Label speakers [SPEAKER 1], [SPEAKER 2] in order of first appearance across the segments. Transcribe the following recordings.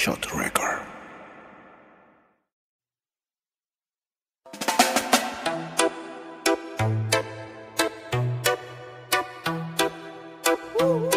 [SPEAKER 1] Shot Record. Solo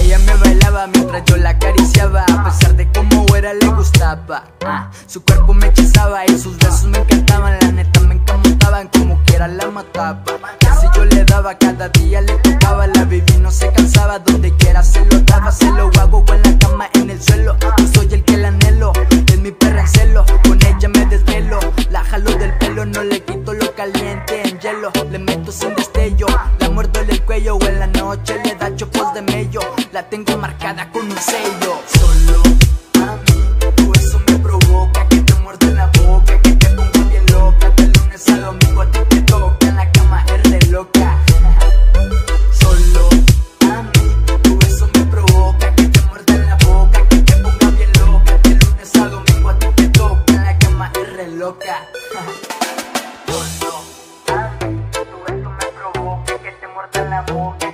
[SPEAKER 2] ella me bailaba mientras yo la acariciaba A pesar de cómo era le gustaba. Su cuerpo me hechizaba y sus besos me encantaban La neta me encantaban como quiera la mataba. Casi yo le daba, cada día le tocaba La baby no se cansaba, donde quiera se lo daba Se lo hago en la cama, en el suelo. Yo soy el que la anhelo, es mi perra en celo Con ella me desvelo, la jalo del pelo No le quito lo caliente en hielo Le meto sin noche le da chopos de mello. La tengo marcada con un sello. Solo a mí, tu eso me provoca Que te muerde la boca, que te ponga bien loca. De lunes a domingo a ti te toca En la cama es re loca. Solo a mí, tu eso me provoca Que te muerde la boca, que te ponga bien loca. De lunes a domingo a ti te toca En la cama es re loca. Solo a mí, tu eso me provoca Que te muerde la boca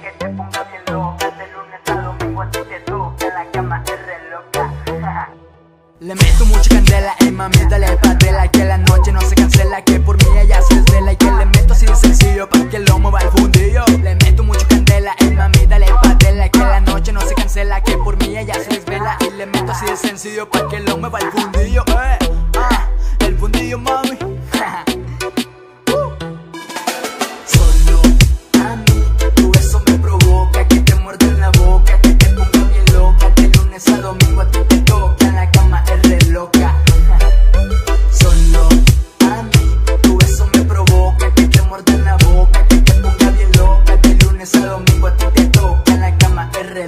[SPEAKER 2] Le meto mucha candela, ey mami, dale patela Que la noche no se cancela, que por mí ella se desvela Y que le meto así de sencillo, pa' que lo mueva el fundillo. Le meto mucha candela, ey mami, dale patela Que la noche no se cancela, que por mí ella se desvela Y le meto así de sencillo, pa' que lo mueva el fundillo.